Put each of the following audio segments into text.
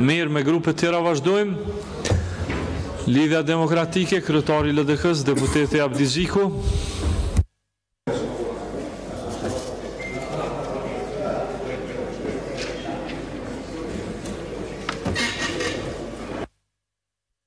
Mirë me grupet tjera vazhdojmë. Lidhja Demokratike, kryetari i LDK-s, deputeti Abdixhiku.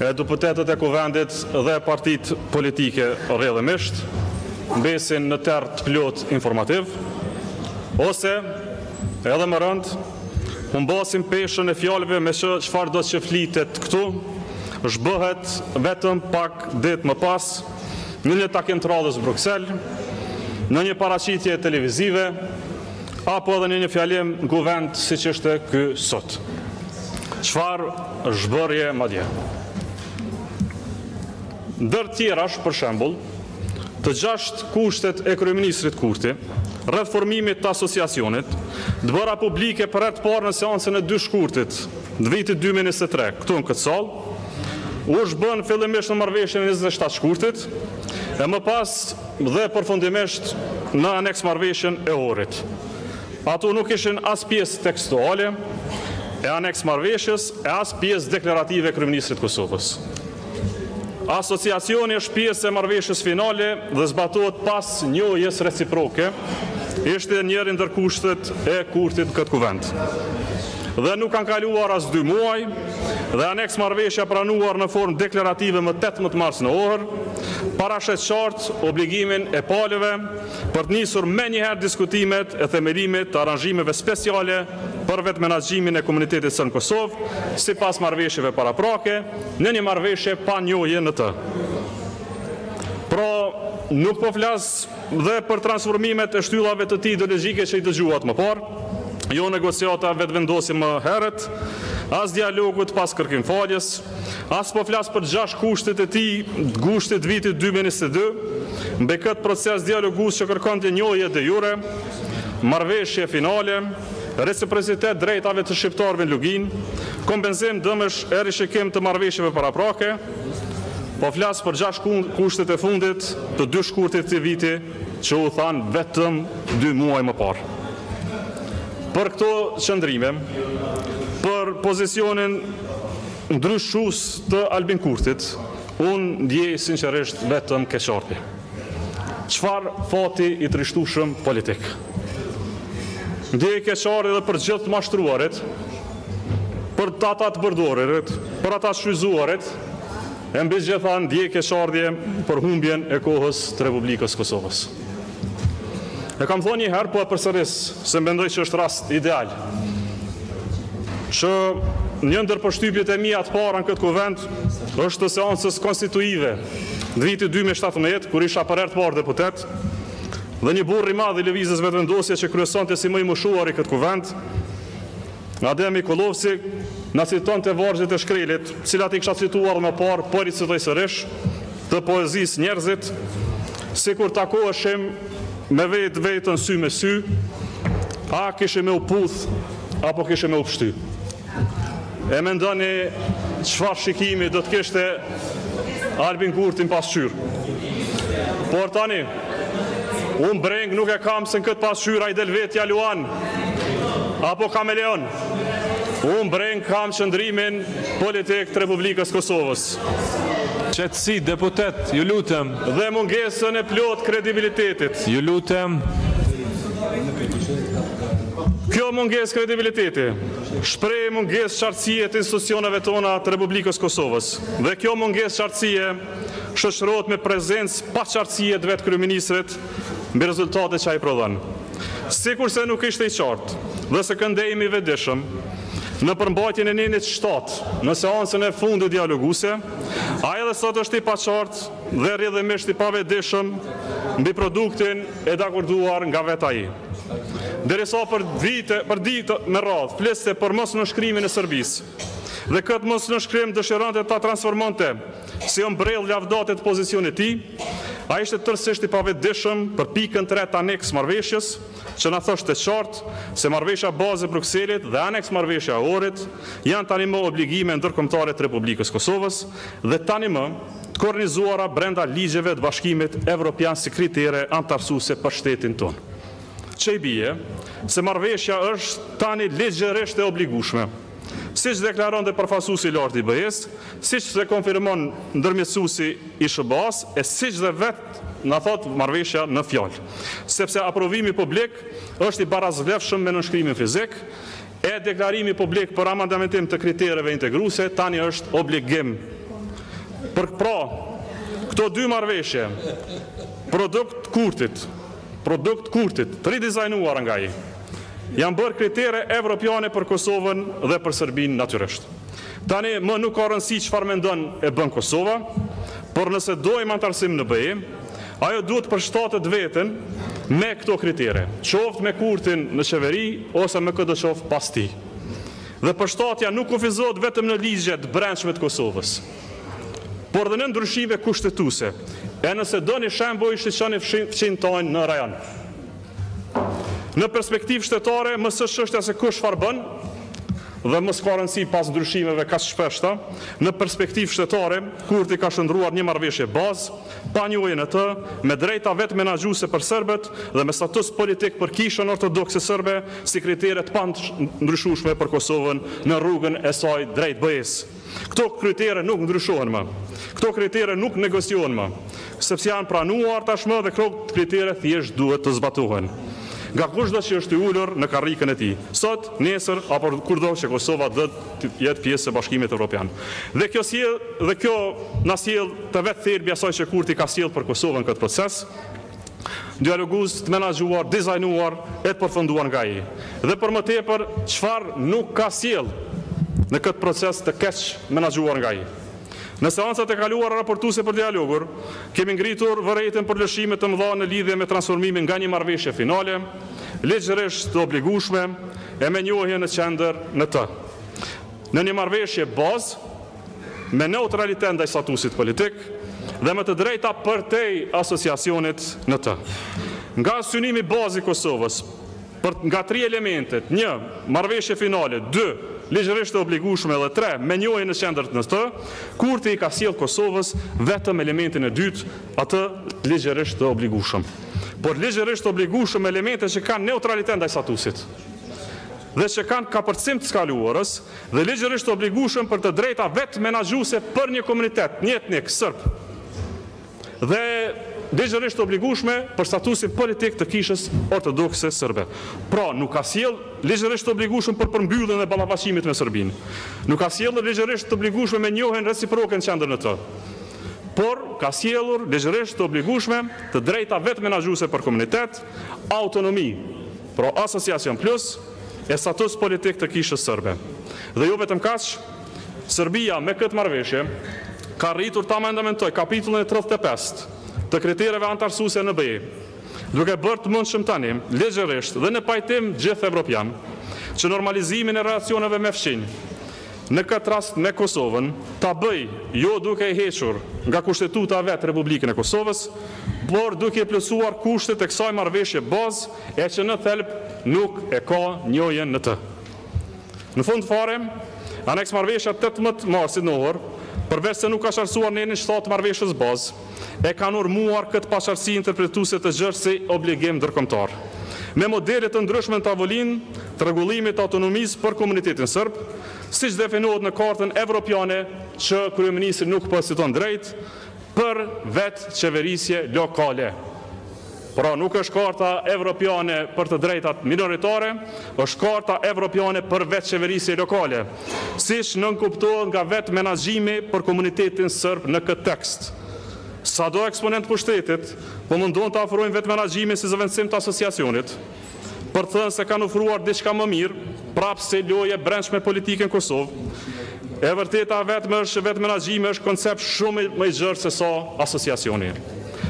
Deputetët e Kuvendit dhe partitë politike rrjedhimisht mbesin në terr të plotë informativ, ose, edhe më rëndë, humbasin peshën e fjalëve meqë çfarëdo që flitet këtu, zhbëhet vetëm pak ditë më pas në një takim të radhës në Bruksel, në një paraqitje televizive, apo edhe në një fjalim në kuvend siç është ky sot. Çfarë zhbërje madje? Ndër tjerash, për shembul, të gjashtë kushtet e Kryeministrit Kurti, rreth formimit të asociacionit, të bëra publike për herë të parë në seancën e dy shkurtit, të vitit 2023, këtu në këtë sallë, u zhbënë fillimisht në marrëveshjen e 27 shkurtit, e më pas Dhe përfundimisht, në aneks Marrëveshjen e Ohrit. Ato nuk ishin as pjesë tekstuale e aneks Marrëveshjes e as pjesë deklarative e Kryeministrit të Kosovës. Asociacioni është pjesë e Marrëveshjes Finale dhe zbatohet pas njohjes reciproke, ishte njëri ndër kushtet e Kurtit në këtë Kuvend. Dhe nuk kanë kaluar as dy muaj dhe aneks Marrëveshja e pranuar në formë deklarative më tetëmbëdhjetë mars në Ohër, parasheh qartë obligimin e palëve për të nisur menjëherë diskutimet e themelimit të aranzhimeve speciale për vetëmenaxhimin e komunitetit serb në Kosovë, sipas marrëveshjeve paraprake, në një marrëveshje pa njohje në të. Pra, nuk po flas dhe për transformimet e shtyllave të tij ideologjike që i dëgjuat më parë, jo negociata e Vetëvendosje më herët, as dialogut pas kërkim-faljes, As po flas për gjashtë kushtet e tij të gushtit të vitit dy mijë e njëzet e dy, mbi këtë proces dialogues që kërkonte njohje de jure, marrëveshje finale, reciprocitet të drejtave të shqiptarëve në Luginë, kompensim dëmesh e rishikim të marrëveshjeve paraprake, po flas për gjashtë kushtet e fundit të dy shkurtit të këtij viti, që u thanë vetëm dy muaj më parë. Për këto qëndrime, për pozicionin ndryshues të Albin Kurtit, unë ndjej sinqerisht vetëm keqardhje. Çfarë fati i trishtueshëm politik. Ndjej keqardhje dhe për gjithë të mashtruarit, për ata të përdorurit, për ata të shfrytëzuarit, E mbi të gjitha ndjej keqardhje për humbjen e kohës të Republikës së Kosovës. E kam thënë një herë, po e përsëris, se mendoj që është rast ideal. Që një ndër përshtypjet e mia të para në këtë kuvend është të seancës konstituive në vitin 2017, kur isha për herë të parë deputet, dhe një burrë i madh i Lëvizjes Vetëvendosje që kryesonte si më i moshuari këtë kuvend, Adem Mikullovci na citonte vargjet e Shkrelit, të cilat i kisha cituar më parë, por i citoj sërish, të poezisë Njerëzit, Sikur takoheshim me vetveten sy me sy, a kishim me u puth apo kishim me u pshty? E mendoni çfarë shikimi do të kishte Albin Kurti n'pasqyrë? Por tani, Unë brengë nuk e kam se në këtë pasqyrë a i del vetja luan apo kameleon. Unë brengë kam qëndrimin politik të Republikës Kosovës. Qetësi, deputet, ju lutem. Dhe mungesën e plotë të kredibilitetit. Ju lutem. Kjo mungesë kredibiliteti shpreh mungesë qartësie të institucioneve tona të Republikës Kosovës. Dhe kjo mungesë qartësie shoqërohet me prezencë paqartësie të vetë kryeministrit mbi rezultatet që ai prodhon. Sikurse nuk ishte i qartë dhe së këndejmë i vetëdijshëm në përmbajtjen e nenit shtatë në seancën e fundit dialoguese, ai edhe sot është i paqartë dhe rrjedhimisht i pavetëdijshëm mbi produktin e dakorduar nga vetë ai. Derisa për vite, për ditë me radhë fliste për mosnënshkrimin e Serbisë, Dhe këtë mosnënshkrim dëshironte ta transformonte si ombrellë lavdate të pozicionit të tij. Ai ishte tërësisht i pavetëdijshëm për pikën e tretë të aneks marrëveshjes, që na thoshte qartë se marrëveshja bazë e Brukselit dhe aneks marrëveshja e Ohrit janë tani më obligime ndërkombëtare të Republikës Kosovës dhe tani më të kornizuara brenda ligjeve të Bashkimit Evropian si kritere anëtarësuese për shtetin tonë. Çë i bie se marrëveshja është tani ligjërisht e obligueshme. Siç deklaron dhe përfaqësuesi i lartë i BE-së, siç dhe konfirmon ndërmjetësuesi i SHBA-së e siç dhe vetë na thotë marrëveshja në fjalë. Sepse aprovimi publik është i barazvlefshëm me nënshkrimin fizik, e deklarimi publik për amandamentim të kritereve integruese tani është obligim. Pra, këto dy marrëveshje, produkt Kurtit, Produkt Kurtit, të ridizajnuara nga ai, janë bërë kritere evropiane për Kosovën dhe për Serbinë natyrisht. Tani më nuk ka rëndësi çfarë mendon e bën Kosova, por nëse dojmë anëtarësim në BE, ajo duhet të përshtatë veten me këto kritere, qoftë me Kurtin në qeveri ose me këdoqoftë pas tij. Dhe përshtatja nuk kufizohet vetëm në ligje të brendshme të Kosovës. por dhe në ndryshime kushtetuese, e nëse doni shembuj shikoni fqinjtë tanë në rajon. Në perspektivë shtetare, më s'është çështja se kush çfarë bën dhe më s'ka rëndësi pas ndryshimeve kaq të shpeshta, në perspektivë shtetare, Kurti ka shndërruar një marrëveshje bazë, pa njohjen në të, me të drejta vetëmenaxhuese për serbët dhe me status politik për Kishën Ortodokse Serbe si kritere të pandryshueshme për Kosovën në rrugën e saj drejt BE-së. Këto kritere nuk ndryshohen më. Këto kritere nuk negociohen më, sepse janë pranuar tashmë dhe këto kritere thjesht duhet të zbatohen nga kushdo që është i ulur në karrikën e tij, sot, nesër apo kurdo që Kosova do të jetë pjesë e Bashkimit Evropian. Dhe kjo sjell dhe kjo na sjell te vetë thelbi i asaj që Kurti ka sjellë për Kosovën në këtë proces, dialogues të menaxhuar, të dizajnuar e të përfunduar nga ai. Dhe për më tepër, çfarë nuk ka sjellë në këtë proces të keqmenaxhuar nga ai. Në seancat e kaluara raportuese për dialogun, kemi ngritur vërejtjen për lëshime të mëdha në lidhje me transformimin nga një marrëveshje finale, ligjërisht të obligueshme e me njohjen në qendër në të, në një marrëveshje bazë, me neutralitet ndaj statusit politik dhe me të drejta përtej asociacionit në të. Nga synimi bazë i Kosovës për nga tri elementet, një, marrëveshje finale, dy, ligjërisht të obligueshme dhe tre, me njohjen në qendër në të, Kurti i ka sjellë Kosovës vetëm elementin e dytë, atë ligjërisht të obligueshëm. Por ligjërisht të obligueshëm me elemente që kanë neutralitet ndaj statusit dhe që kanë kapërcim të së kaluarës, dhe ligjërisht të obligueshëm për të drejta vetëmenaxhuese për një komunitet, njëetnik, sërb, dhe ligjërisht të obligueshme për statusin politik të Kishës Ortodokse Sërbe. Pra, nuk ka sjellë ligjërisht të obligueshëm për përmbylljen e ballafaqimit me Serbinë. Nuk ka sjellur ligjërisht të obligueshme me njohjen reciproke në qendër në të, por ka sjellur ligjërisht të obligueshme të drejta vetëmenaxhuese për komunitet, autonomi, pra asociacion plus, e status politik të Kishës Sërbe. Dhe jo vetëm kaq, Serbia me këtë marrëveshje ka arritur ta amendamentojë kapitullin e tridhjetë e pestë të kritereve anëtarësuese në BE, duke bërë të mundshëm tani, ligjërisht dhe në pajtim gjithëevropian, që normalizimin e relacioneve me fqinjë, në këtë rast me Kosovën, ta bëjë, jo duke e hequr nga Kushtetuta e vet Republikën e Kosovës, por duke i plotësuar kushtet e kësaj marrëveshje bazë, e që në thelb nuk e ka njohjen në të. Në fund fare, Aneksmarrëveshja e tetëmbëdhjetë marsit në Ohër, përveçse nuk ka qartësuar nenin shtatë të marrëveshjes bazë, e ka normuar këtë paqartësi interpretuese të gjerë si obligim ndërkombëtar. Me modele të ndryshme në tavolinë të rregullimit të autonomisë për komunitetin sërb, siç definohet në Kartën Evropiane, që kryeministri nuk po e citon drejt, Për vetëqeverisje lokale. Pra nuk është Karta Evropiane për të Drejtat Minoritare, është Karta Evropiane për Vetëqeverisje Lokale, siç nënkuptohet nga vetëmenaxhimi për komunitetin sërb në këtë tekst. Sado eksponentë të pushtetit po mundohen ta ofrojnë vetëmenaxhimin si zëvendësim të Asociacionit. Për të thënë se kanë ofruar diçka më mirë, prapë si lojë e brendshme politike në Kosovë, e vërteta e vetme është që vetëmenaxhimi është koncept shumë më i gjerë se sa asociacioni.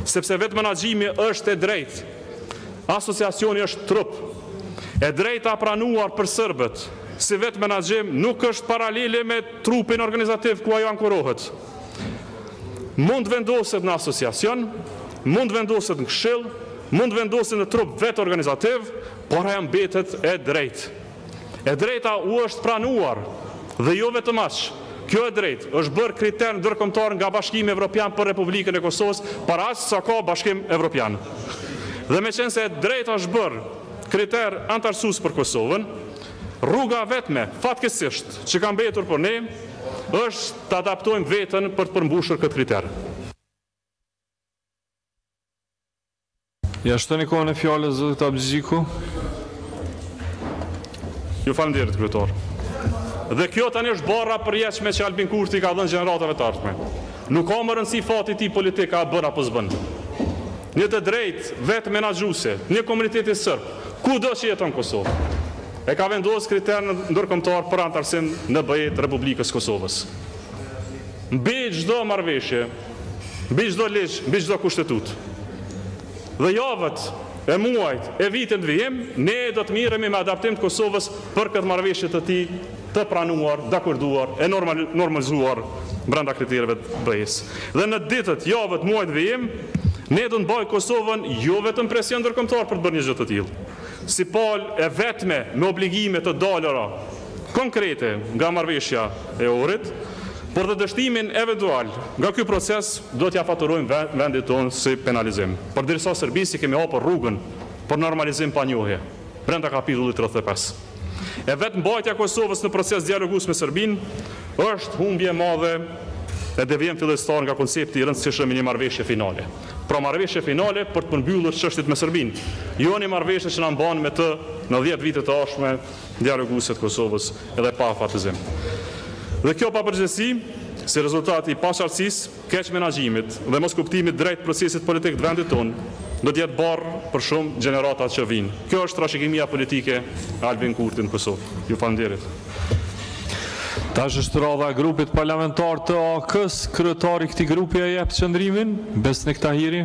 Sepse vetëmenaxhimi është e drejtë, asociacioni është trup. E drejta e pranuar për serbët si vetëmenaxhim nuk është paralele me trupin organizativ ku ajo ankurohet. Mund të vendoset në asociacion, mund të vendoset në këshill, mund të vendoset në trup vetorganizativ, por ajo mbetet e drejtë. E drejta u është pranuar dhe jo vetëm aq. Kjo e drejtë është bërë kriter ndërkombëtar nga Bashkimi Evropian për Republikën e Kosovës për aq sa ka Bashkim Evropian. Dhe meqenëse e drejta është bërë kriter anëtarësues për Kosovën, Rruga e vetme, fatkeqësisht, që ka mbetur për ne, është të adaptojmë veten për të përmbushur këtë kriter. Ia shtoni kohën e fjalës zotit Abdixhiku. Ju faleminderit kryetar. Dhe kjo tani është barra e përjetshme që Albin Kurti i ka dhënë gjeneratave të ardhme. Nuk ka më rëndësi fati i tij politik a bën apo s'bën. Një të drejtë vetëmenaxhuese, një komuniteti serb, Kudo që jeton në Kosovë e ka vendosë kriter ndërkombëtar për anëtarësim në BE të Republikës së Kosovës. Mbi çdo marrëveshje, mbi çdo ligj, mbi çdo kushtetutë. Dhe javët, e muajt, e vitet në vijim, ne do të miremi me adaptim të Kosovës për këtë marrëveshje të tij të pranuar, dakorduar e normalizuar brenda kritereve të BE-së. Dhe në ditët, javët, muajt në vijim, ne do të mbajmë Kosovën jo vetëm presion ndërkombëtar për të bërë një gjë të tillë, si palë e vetme me obligime të dalura konkrete nga Marrëveshja e Ohrit, por dhe dështimin eventual nga ky proces do t'ia faturojmë vendit tonë si penalizim, përderisa Serbisë i kemi hapur rrugën për normalizim pa njohje. Brenda kapitullit tridhjetë e pesë, e vetë mbajtja e Kosovës në proces dialogues me Serbinë është humbje e madhe e devijim fillestar nga koncepti i rëndësishëm i një marrëveshje finale. Pra marrëveshje finale për të përmbyllur çështjet me Serbinë, jo një marrëveshje që na mban me të në dhjetë vitet e ardhshme dialoguese të Kosovës edhe pa afatizim. Dhe kjo papërgjegjësi, si rezultat i pasaktësisë, keqmenaxhimit dhe moskuptimit drejt procesit politik të vendit tonë, do të jetë barrë për shumë gjenerata që vijnë. Kjo është trashëgimia politike e Albin Kurtit në Kosovë. Ju falënderit. Tash është radha e grupit parlamentar të AAK-së, kryetari i këtij grupi e jep qëndrimin, Besnik Tahiri.